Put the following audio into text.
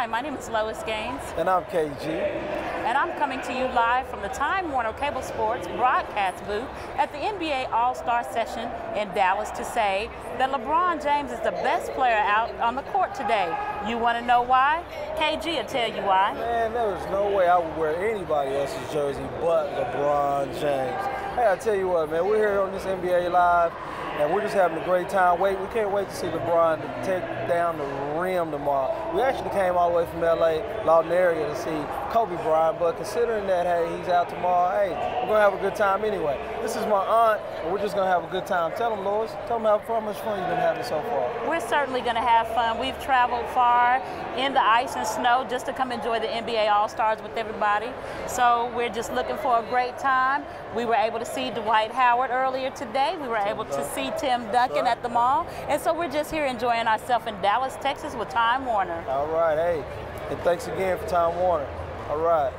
Hi, my name is Lois Gaines. And I'm KG. And I'm coming to you live from the Time Warner Cable Sports broadcast booth at the NBA All-Star session in Dallas to say that LeBron James is the best player out on the court today. You want to know why? KG will tell you why. Man, there's no way I would wear anybody else's jersey but LeBron James. Hey, I tell you what, man, we're here on this NBA Live and we're just having a great time. Wait, we can't wait to see LeBron take down the rim tomorrow. We actually came all the way from LA, Lawton area, to see Kobe Bryant, but considering that, hey, he's out tomorrow, hey, we're gonna have a good time anyway. This is my aunt, and we're just gonna have a good time. Tell them, Lois, tell them how, how much fun you've been having so far. We're certainly gonna have fun. We've traveled far in the ice and snow just to come enjoy the NBA All-Stars with everybody. So we're just looking for a great time. We were able to see Dwight Howard earlier today. We were able to see Tim Duncan at the mall. And so we're just here enjoying ourselves in Dallas, Texas with Time Warner. All right, hey, and thanks again for Time Warner. All right.